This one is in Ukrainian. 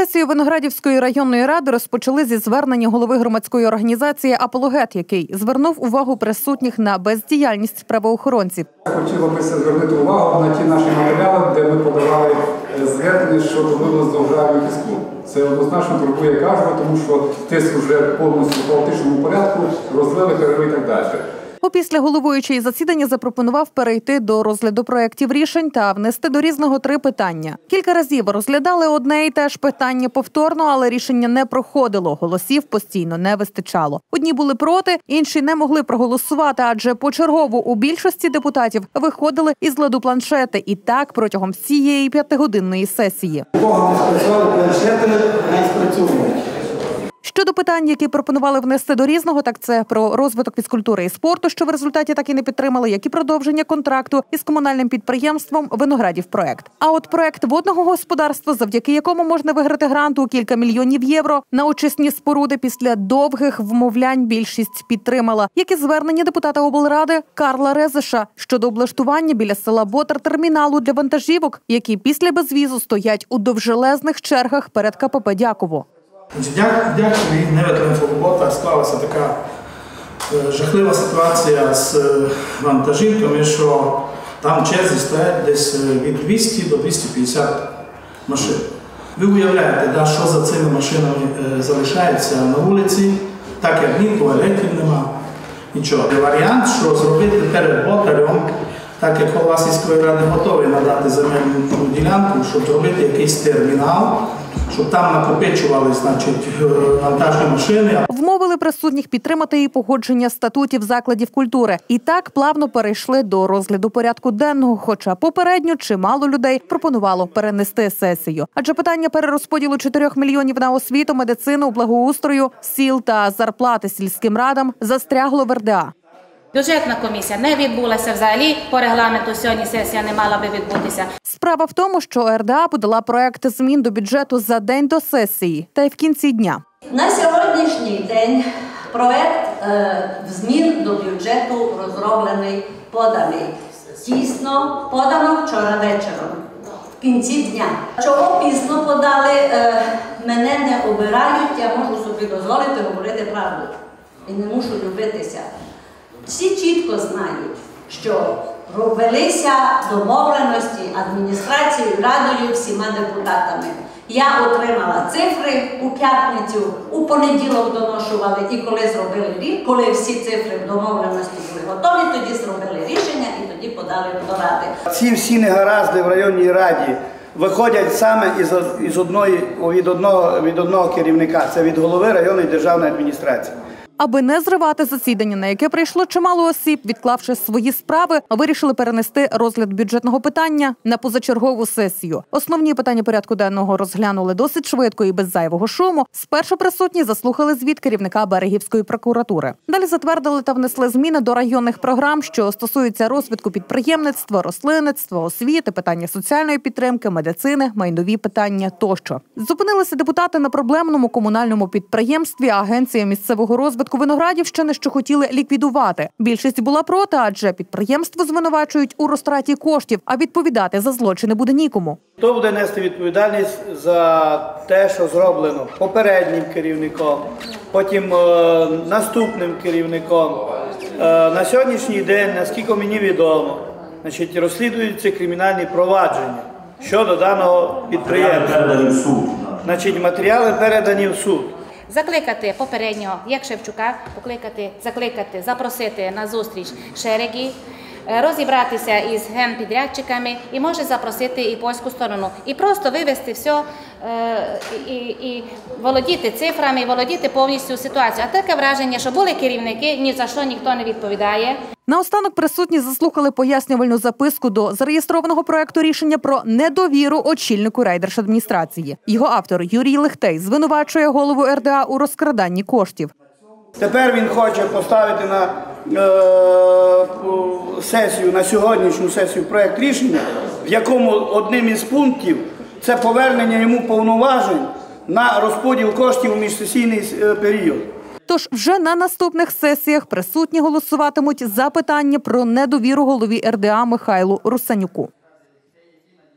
Сесію Виноградівської районної ради розпочали зі звернення голови громадської організації Апологет, який звернув увагу присутніх на бездіяльність правоохоронців. Хотіло би звернути увагу на ті наші матеріали, де ми подавали е, звернення щодо вивозу гравію піску. Це однозначно турбує кожного, тому що тиск вже повністю в хаотичному порядку, розлили, перерви і так далі. Опісля головуючий засідання запропонував перейти до розгляду проєктів рішень та внести до різного три питання. Кілька разів розглядали одне і те ж питання повторно, але рішення не проходило. Голосів постійно не вистачало. Одні були проти, інші не могли проголосувати, адже почергово у більшості депутатів виходили із ладу планшети, і так протягом всієї п'ятигодинної сесії. Кого не спрацювали планшети, не спрацьовують. Питань, які пропонували внести до різного, так це про розвиток фізкультури і спорту, що в результаті так і не підтримали, як і продовження контракту із комунальним підприємством Виноградів проект. А от проект водного господарства, завдяки якому можна виграти грант у кілька мільйонів євро на очисні споруди після довгих вмовлянь більшість підтримала, як і звернення депутата облради Карла Резиша щодо облаштування біля села Ботар терміналу для вантажівок, які після безвізу стоять у довжелезних чергах перед КПП Дяково. Дякую, невідомо інфоробота склалася така е, жахлива ситуація з е, вантажівками, що там черзі стоять десь е, від 200 до 250 машин. Ви уявляєте, да, що за цими машинами е, залишається на вулиці, так як ні туалетів нема, нічого. Варіант, що зробити перед ботарем, так як голова сільської ради готовий надати земельну ділянку, щоб зробити якийсь термінал, щоб там накопичували значить, е, вантажні машини. Вмовили присутніх підтримати і погодження статутів закладів культури. І так плавно перейшли до розгляду порядку денного. Хоча попередньо чимало людей пропонувало перенести сесію. Адже питання перерозподілу 4 мільйонів на освіту, медицину, благоустрою, сіл та зарплати сільським радам застрягло в РДА. Бюджетна комісія не відбулася взагалі. По регламенту сьогодні сесія не мала би відбутися. Справа в тому, що РДА подала проект змін до бюджету за день до сесії, та й в кінці дня. На сьогоднішній день проект е, змін до бюджету розроблений, поданий. Дійсно, подано вчора вечором, в кінці дня. Чого пізно подали, е, мене не обирають, я можу собі дозволити говорити правду. І не мушу любитися. Всі чітко знають, що велися домовленості адміністрацією, радою, всіма депутатами. Я отримала цифри у п'ятницю, у понеділок доношували, і коли зробили рік, коли всі цифри в домовленості були готові, тоді зробили рішення і тоді подали до ради. Ці всі негаразди в районній раді виходять саме із, із одної, від, одного, від одного керівника, це від голови районної державної адміністрації. Аби не зривати засідання, на яке прийшло чимало осіб, відклавши свої справи, вирішили перенести розгляд бюджетного питання на позачергову сесію. Основні питання порядку денного розглянули досить швидко і без зайвого шуму. Спершу присутні заслухали звіт керівника берегівської прокуратури. Далі затвердили та внесли зміни до районних програм, що стосуються розвитку підприємництва, рослинництва, освіти, питання соціальної підтримки, медицини, майнові питання тощо. Зупинилися депутати на проблемному комунальному підприємстві Агенція місцевого розвитку Виноградівщини, що хотіли ліквідувати. Більшість була проти, адже підприємство звинувачують у розтраті коштів, а відповідати за злочини буде нікому. Хто буде нести відповідальність за те, що зроблено попереднім керівником, потім е, наступним керівником. Е, на сьогоднішній день, наскільки мені відомо, значить, розслідуються кримінальні провадження щодо даного підприємства. Значить, матеріали передані в суд. Закликати попереднього, як Шевчука, покликати, закликати, запросити на зустріч шереги, е, розібратися із генпідрядчиками і може запросити і польську сторону. І просто вивести все е, і, і володіти цифрами, і володіти повністю ситуацією. А таке враження, що були керівники, ні за що ніхто не відповідає. Наостанок присутні заслухали пояснювальну записку до зареєстрованого проекту рішення про недовіру очільнику райдержадміністрації. Його автор Юрій Лихтей звинувачує голову РДА у розкраданні коштів. Тепер він хоче поставити на е, сесію, на сьогоднішню сесію проєкт рішення, в якому одним із пунктів це повернення йому повноважень на розподіл коштів у міжсесійний е, період. Тож вже на наступних сесіях присутні голосуватимуть за питання про недовіру голові РДА Михайлу Русанюку.